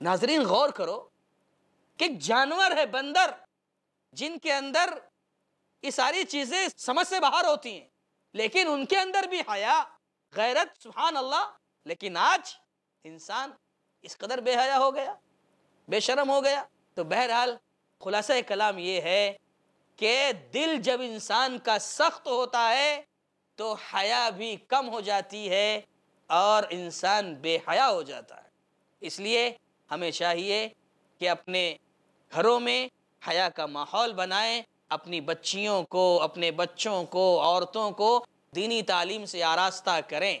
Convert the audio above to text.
नाजरीन, गौर करो कि जानवर है, बंदर, जिनके अंदर ये सारी चीज़ें समझ से बाहर होती हैं, लेकिन उनके अंदर भी हया, गैरत सुहान अल्लाह लेकिन आज इंसान इस कदर बेहया हो गया, बेशरम हो गया। तो बहरहाल, खुलासा कलाम ये है कि दिल जब इंसान का सख्त होता है तो हया भी कम हो जाती है और इंसान बेहया हो जाता है। इसलिए हमें चाहिए कि अपने घरों में हया का माहौल बनाएँ, अपनी बच्चियों को, अपने बच्चों को, औरतों को दीनी तालीम से आरास्ता करें।